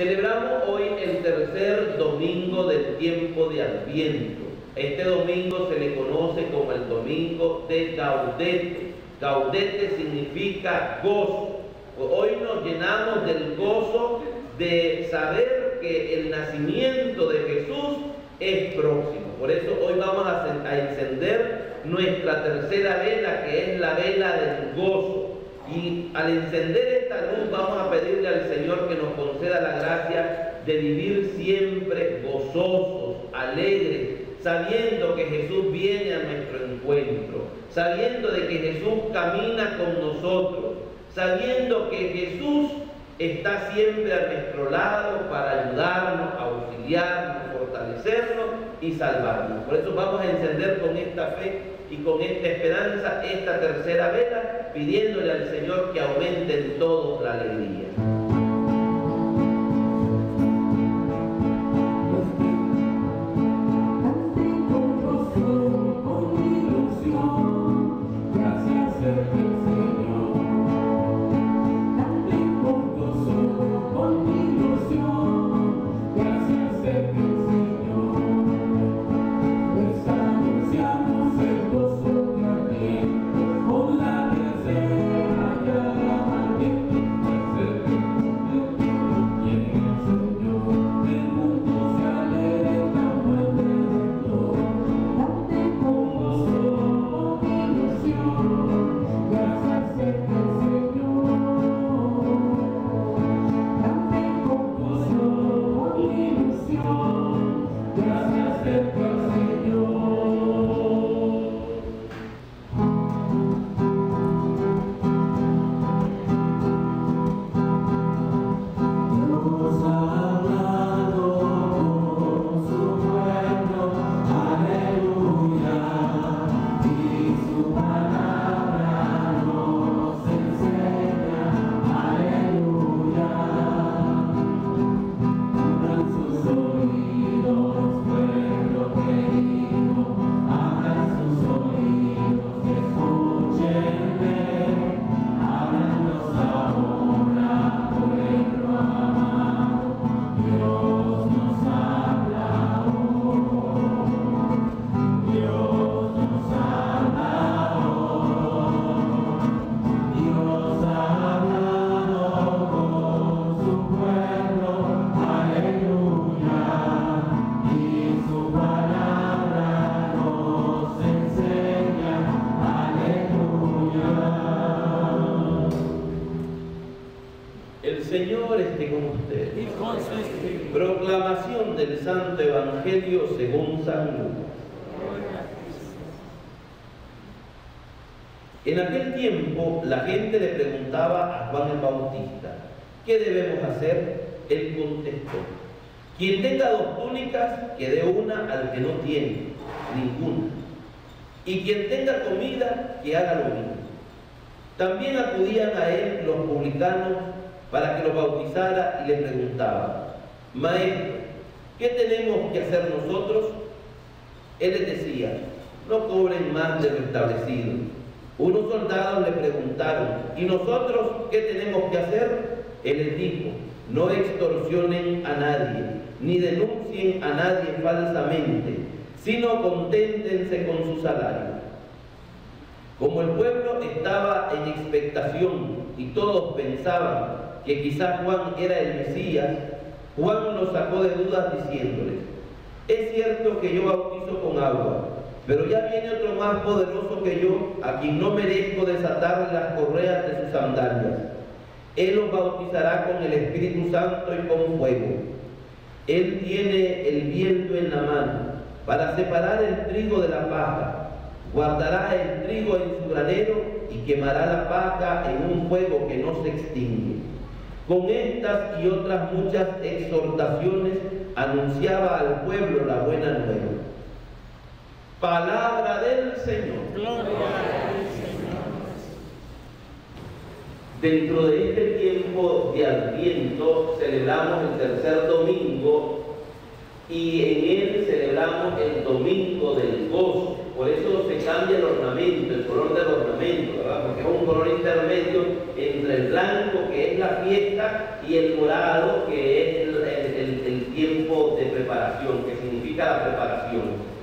Celebramos hoy el tercer domingo del tiempo de Adviento. Este domingo se le conoce como el domingo de Gaudete. Gaudete significa gozo. Hoy nos llenamos del gozo de saber que el nacimiento de Jesús es próximo. Por eso hoy vamos a encender nuestra tercera vela, que es la vela del gozo. Y al encender esta luz vamos a pedirle al Señor que nos conceda la gracia de vivir siempre gozosos, alegres, sabiendo que Jesús viene a nuestro encuentro, sabiendo de que Jesús camina con nosotros, sabiendo que Jesús está siempre a nuestro lado para ayudarnos, auxiliarnos, fortalecernos y salvarnos. Por eso vamos a encender con esta fe y con esta esperanza esta tercera vela, pidiéndole al Señor que aumente en todo la alegría. En aquel tiempo la gente le preguntaba a Juan el Bautista, ¿qué debemos hacer? Él contestó, quien tenga dos túnicas, que dé una al que no tiene, ninguna. Y quien tenga comida, que haga lo mismo. También acudían a él los publicanos para que lo bautizara y le preguntaban, Maestro, ¿Qué tenemos que hacer nosotros? Él les decía, no cobren más de lo establecido. Unos soldados le preguntaron, ¿y nosotros qué tenemos que hacer? Él les dijo, no extorsionen a nadie, ni denuncien a nadie falsamente, sino conténtense con su salario. Como el pueblo estaba en expectación y todos pensaban que quizás Juan era el Mesías, Juan lo sacó de dudas diciéndole, es cierto que yo bautizo con agua, pero ya viene otro más poderoso que yo, a quien no merezco desatar las correas de sus sandalias. Él los bautizará con el Espíritu Santo y con fuego. Él tiene el viento en la mano para separar el trigo de la paja. Guardará el trigo en su granero y quemará la paja en un fuego que no se extingue. Con estas y otras muchas exhortaciones anunciaba al pueblo la buena nueva. Palabra del Señor. Gloria al Señor. Dentro de este tiempo de Adviento celebramos el tercer domingo y en él celebramos el domingo del gozo. Por eso se cambia el ornamento, el color del ornamento, ¿verdad? Porque es un color intermedio entre el blanco, que es la fiesta, y el morado, que es significa la preparación.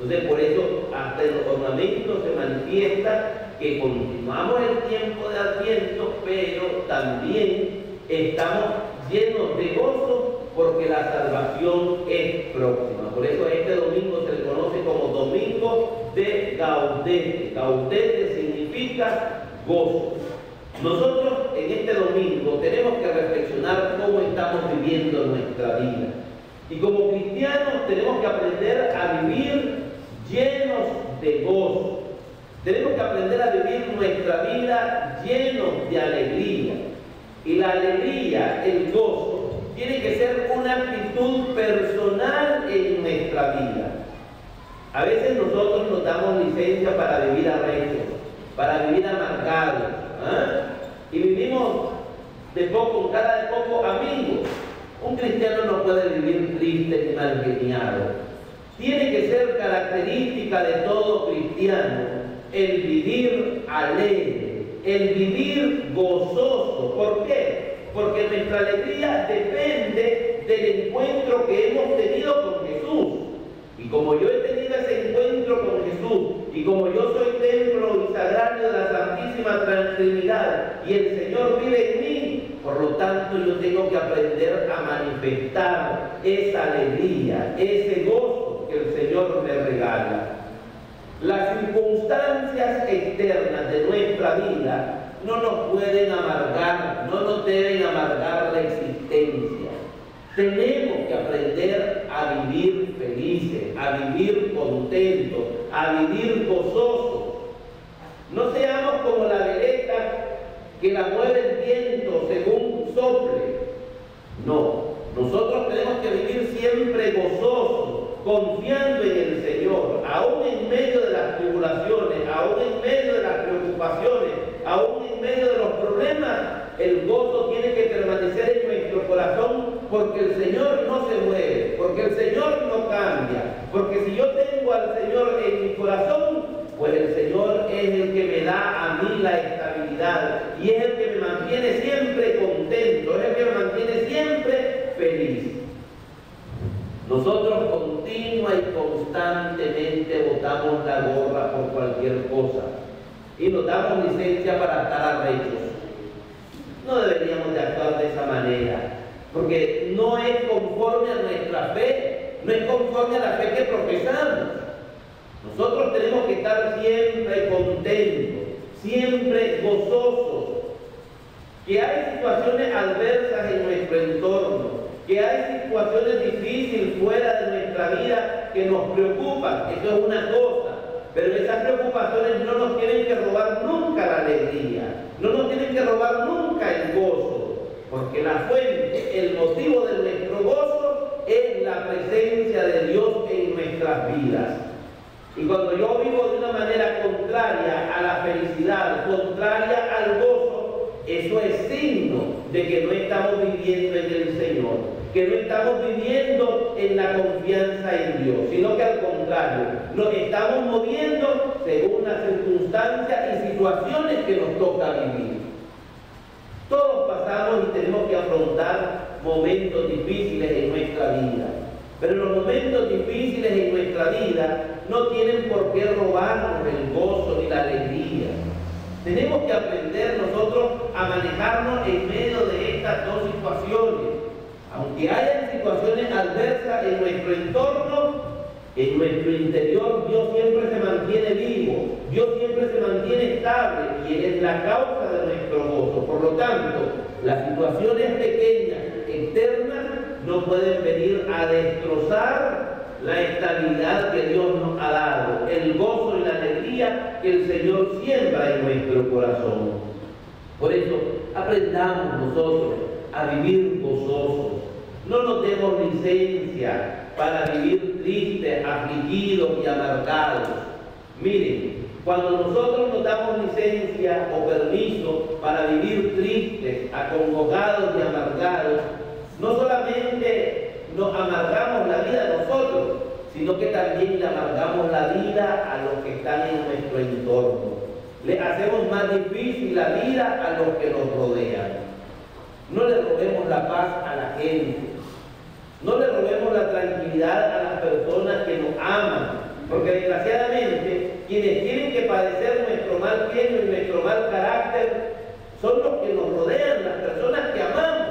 Entonces por eso hasta en los ornamentos se manifiesta que continuamos el tiempo de Adviento, pero también estamos llenos de gozo porque la salvación es próxima. Por eso este domingo se le conoce como Domingo de Gaudete. Gaudete significa gozo. Nosotros en este domingo tenemos que reflexionar cómo estamos viviendo nuestra vida. Y como cristianos tenemos que aprender a vivir llenos de gozo. Tenemos que aprender a vivir nuestra vida llenos de alegría. Y la alegría, el gozo, tiene que ser una actitud personal en nuestra vida. A veces nosotros nos damos licencia para vivir arrechos, para vivir amargados. ¿ah? Y vivimos de poco, cada de poco amigos. Un cristiano no puede vivir triste ni malgeniado. Tiene que ser característica de todo cristiano el vivir alegre, el vivir gozoso. ¿Por qué? Porque nuestra alegría depende del encuentro que hemos tenido con Jesús. Y como yo he tenido ese encuentro con Jesús, y como yo soy templo y sagrario de la Santísima Trinidad, y el Señor vive en mí, por lo tanto yo tengo que aprender a manifestar esa alegría, ese gozo que el Señor me regala. Las circunstancias externas de nuestra vida no nos pueden amargar, no nos deben amargar la existencia. Tenemos que aprender a vivir felices, a vivir contentos, a vivir gozosos. No seamos como la veleta que la mueve el viento No, nosotros tenemos que vivir siempre gozosos, confiando en el Señor, aún en medio de las tribulaciones, aún en medio de las preocupaciones, aún en medio de los problemas, el gozo tiene que permanecer en nuestro corazón porque el Señor no se mueve, porque el Señor no cambia, porque si yo tengo al Señor en mi corazón, pues el Señor es el que me da a mí la estabilidad y es el que mantiene siempre contento, es el que me mantiene siempre feliz. Nosotros continua y constantemente botamos la gorra por cualquier cosa y nos damos licencia para estar arrechos. No deberíamos de actuar de esa manera, porque no es conforme a nuestra fe, no es conforme a la fe que profesamos. Nosotros tenemos que estar siempre contentos, siempre gozosos, que hay situaciones adversas en nuestro entorno, que hay situaciones difíciles fuera de nuestra vida que nos preocupan, eso es una cosa, pero esas preocupaciones no nos tienen que robar nunca la alegría, no nos tienen que robar nunca el gozo, porque la fuente, el motivo de nuestro gozo es la presencia de Dios en nuestras vidas. Y cuando yo vivo de una manera contraria a la felicidad, contraria al eso es signo de que no estamos viviendo en el Señor que no estamos viviendo en la confianza en Dios, sino que al contrario, nos estamos moviendo según las circunstancias y situaciones que nos toca vivir. Todos pasamos y tenemos que afrontar momentos difíciles en nuestra vida, pero los momentos difíciles en nuestra vida no tienen por qué robarnos el gozo ni la alegría. Tenemos que aprender nosotros a manejarnos en medio de estas dos situaciones aunque haya situaciones adversas en nuestro entorno, en nuestro interior Dios siempre se mantiene vivo, Dios siempre se mantiene estable y Él es la causa de nuestro gozo. Por lo tanto, las situaciones pequeñas, externas, no pueden venir a destrozar la estabilidad que Dios nos ha dado, el gozo y la que el Señor siembra en nuestro corazón. Por eso, aprendamos nosotros a vivir gozosos. No nos demos licencia para vivir tristes, afligidos y amargados. Miren, cuando nosotros nos damos licencia o permiso para vivir tristes, acongojados y amargados, no solamente nos amargamos la vida sino que también le amargamos la vida a los que están en nuestro entorno. Le hacemos más difícil la vida a los que nos rodean. No le robemos la paz a la gente. No le robemos la tranquilidad a las personas que nos aman, porque desgraciadamente quienes tienen que padecer nuestro mal genio y nuestro mal carácter son los que nos rodean, las personas que amamos.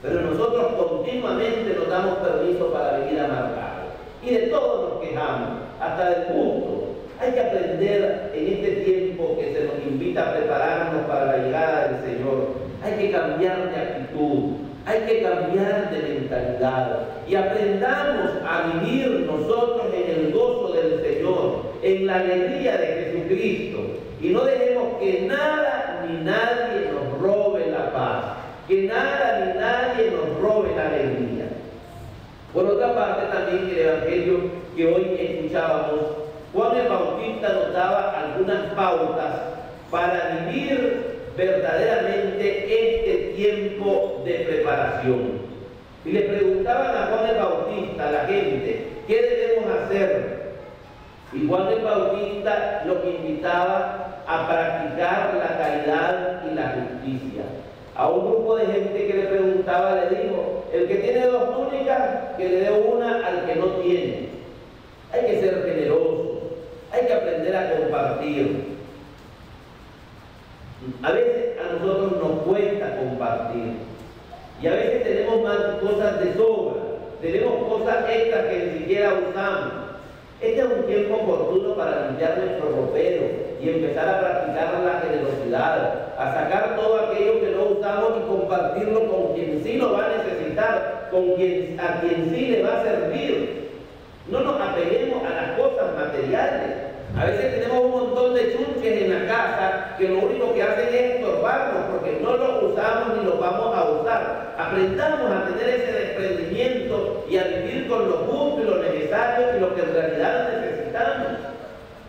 Pero nosotros continuamente nos damos permiso para vivir amargados. Y de todos nos quejamos, hasta del gusto. Hay que aprender en este tiempo que se nos invita a prepararnos para la llegada del Señor. Hay que cambiar de actitud, hay que cambiar de mentalidad y aprendamos a vivir nosotros en el gozo del Señor, en la alegría de Jesucristo. Y no dejemos que nada ni nadie nos robe la paz, que nada ni nadie nos robe la alegría. Por otra parte, también el Evangelio que hoy escuchábamos, Juan el Bautista nos daba algunas pautas para vivir verdaderamente este tiempo de preparación. Y le preguntaban a Juan el Bautista, a la gente, ¿qué debemos hacer? Y Juan el Bautista lo que invitaba a practicar la caridad y la justicia. A un grupo de gente que le preguntaba, le dijo, el que tiene dos túnicas, que le dé una al que no tiene. Hay que ser generoso, hay que aprender a compartir. A veces a nosotros nos cuesta compartir. Y a veces tenemos más cosas de sobra, tenemos cosas extras que ni siquiera usamos. Este es un tiempo oportuno para limpiar nuestro ropero y empezar a practicar la generosidad, a sacar todo aquello que no usamos y compartirlo con quien sí lo va a necesitar, con quien, a quien sí le va a servir. No nos apeguemos a las cosas materiales, a veces tenemos un montón de chunches en la casa que lo único que hacen es estorbarnos porque no los usamos ni los vamos a usar. Aprendamos a tener ese desprendimiento y a vivir con lo justo y lo necesario y lo que en realidad necesitamos.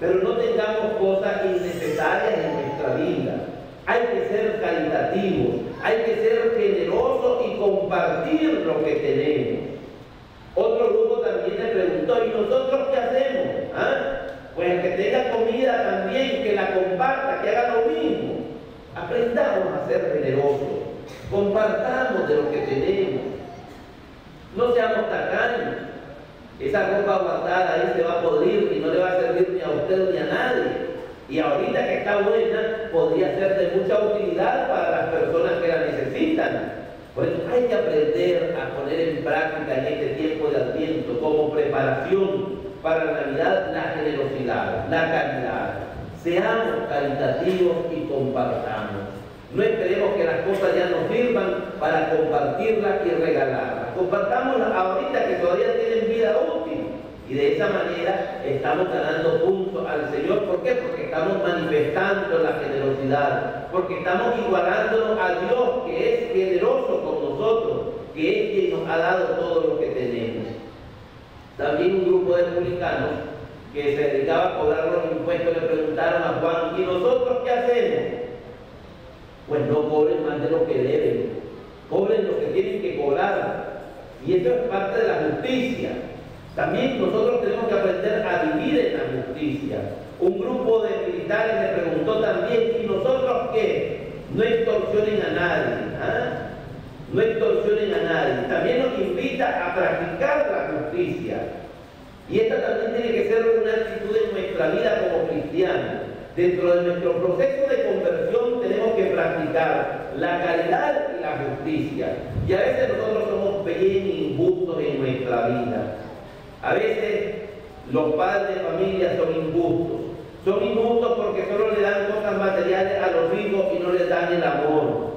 Pero no tengamos cosas innecesarias en nuestra vida. Hay que ser caritativos, hay que ser generosos y compartir lo que tenemos. Otro grupo también le preguntó, ¿y nosotros qué hacemos? ¿Ah? Pues que tenga comida también, que la comparta, que haga lo mismo. Aprendamos a ser generosos, compartamos de lo que tenemos. No seamos tacaños. Esa ropa guardada ahí se va a podrir y no le va a servir ni a usted ni a nadie. Y ahorita que está buena, podría ser de mucha utilidad para las personas que la necesitan. Por eso hay que aprender a poner en práctica en este tiempo de Adviento como preparación para la Navidad la generosidad, la caridad. Seamos caritativos y compartamos. No esperemos que las cosas ya nos sirvan para compartirlas y regalarlas. Compartámoslas ahorita que todavía tienen vida útil. Y de esa manera estamos ganando puntos al Señor. ¿Por qué? Porque estamos manifestando la generosidad. Porque estamos igualándonos a Dios que es generoso con nosotros. Que es quien nos ha dado todo lo que tenemos. También un grupo de publicanos que se dedicaba a cobrar los impuestos le preguntaron a Juan, ¿y nosotros qué hacemos? Pues no cobren más de lo que deben, cobren lo que tienen que cobrar. Y eso es parte de la justicia. También nosotros tenemos que aprender a vivir en la justicia. Un grupo de militares le preguntó también, ¿y nosotros qué? No extorsionen a nadie. ¿ah? no extorsionen a nadie. También nos invita a practicar la justicia. Y esta también tiene que ser una actitud en nuestra vida como cristianos. Dentro de nuestro proceso de conversión tenemos que practicar la caridad y la justicia. Y a veces nosotros somos bien injustos en nuestra vida. A veces los padres de familia son injustos. Son injustos porque solo le dan cosas materiales a los hijos y no les dan el amor.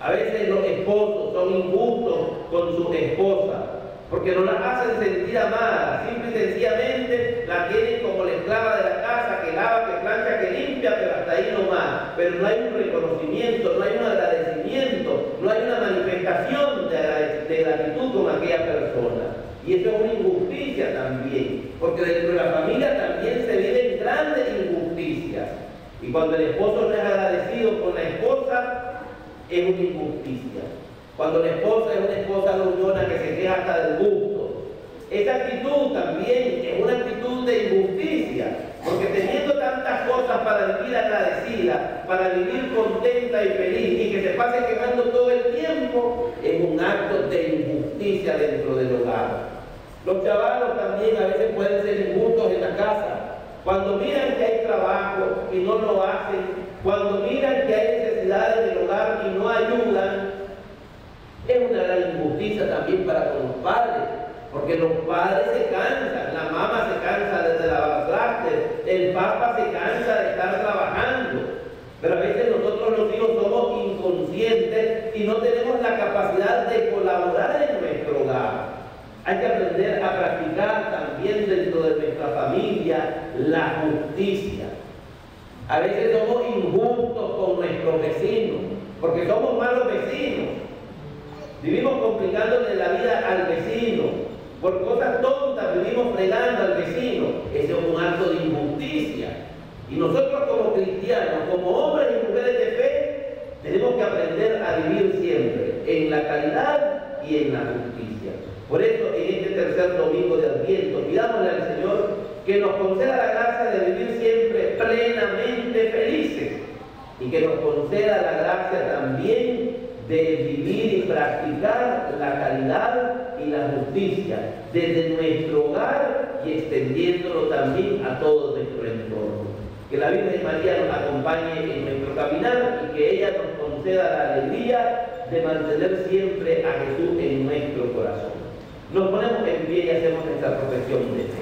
A veces los esposos son injustos con su esposa porque no las hacen sentir amadas, simple y sencillamente la tienen como la esclava de la casa, que lava, que plancha, que limpia, pero hasta ahí no más. Pero no hay un reconocimiento, no hay un agradecimiento, no hay una manifestación de, de gratitud con aquella persona. Y eso es una injusticia también, porque dentro de la familia también se viven grandes injusticias. Y cuando el esposo no es agradecido con la esposa, es una injusticia. Cuando la esposa es una esposa gruñona que se queja hasta del gusto. Esa actitud también es una actitud de injusticia, porque teniendo tantas cosas para vivir agradecida, para vivir contenta y feliz y que se pase quejando todo el tiempo, es un acto de injusticia dentro del hogar. Los chavalos también a veces pueden ser injustos en la casa. Cuando miran que hay trabajo y no lo hacen, cuando miran que hay necesidades del hogar y no ayudan, es una gran injusticia también para con los padres, porque los padres se cansan, la mamá se cansa de lavar trastes, el papá se cansa de estar trabajando. Pero a veces nosotros los hijos somos inconscientes y no tenemos la capacidad de colaborar en nuestro hogar. Hay que aprender a practicar también dentro de nuestra familia la justicia. A veces somos injustos con nuestros vecinos, porque somos malos vecinos. Vivimos complicándole la vida al vecino. Por cosas tontas vivimos fregando al vecino. Ese es un acto de injusticia. Y nosotros como cristianos, como hombres y mujeres de fe, tenemos que aprender a vivir siempre en la caridad y en la justicia. Por eso en este tercer domingo de Adviento, pidámosle al Señor que nos conceda la gracia de vivir siempre plenamente felices y que nos conceda la gracia también de vivir y practicar la caridad y la justicia desde nuestro hogar y extendiéndolo también a todo nuestro entorno. Que la Virgen María nos acompañe en nuestro caminar y que ella nos conceda la alegría de mantener siempre a Jesús en nuestro corazón. Nos ponemos en pie y hacemos esta profesión de fe.